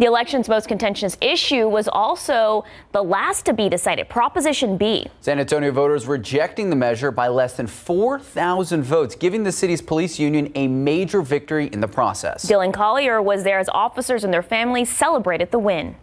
The election's most contentious issue was also the last to be decided, Proposition B. San Antonio voters rejecting the measure by less than 4,000 votes, giving the city's police union a major victory in the process. Dillon Collier was there as officers and their families celebrated the win.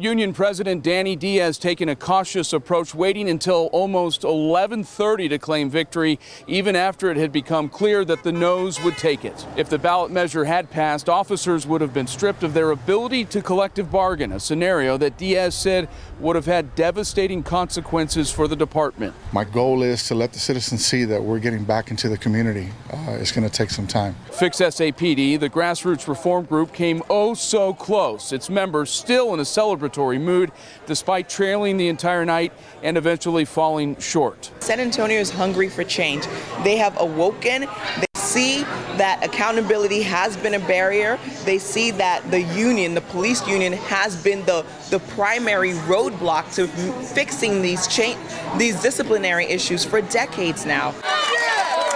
Union President Danny Diaz taking a cautious approach, waiting until almost 11:30 to claim victory, even after it had become clear that the noes would take it. If the ballot measure had passed, officers would have been stripped of their ability to collective bargain, a scenario that Diaz said would have had devastating consequences for the department. My goal is to let the citizens see that we're getting back into the community. Uh, it's going to take some time. Fix SAPD, the grassroots reform group, came oh so close. Its members still in a celebratory mood, despite trailing the entire night and eventually falling short. San Antonio is hungry for change. They have awoken. They see that accountability has been a barrier. They see that the union, the police union, has been the, the primary roadblock to fixing these cha- these disciplinary issues for decades now.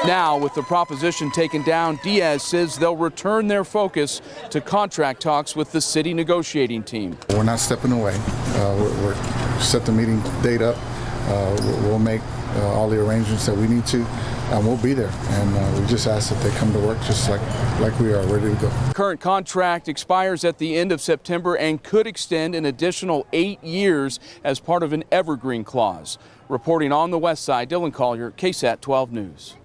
Now, with the proposition taken down, Diaz says they'll return their focus to contract talks with the city negotiating team. We're not stepping away. Uh, we're, we're set the meeting date up. Uh, we'll, make uh, all the arrangements that we need to, and we'll be there. And uh, we just ask that they come to work just like, like we are, ready to go. Current contract expires at the end of September and could extend an additional eight years as part of an evergreen clause. Reporting on the west side, Dillon Collier, KSAT 12 News.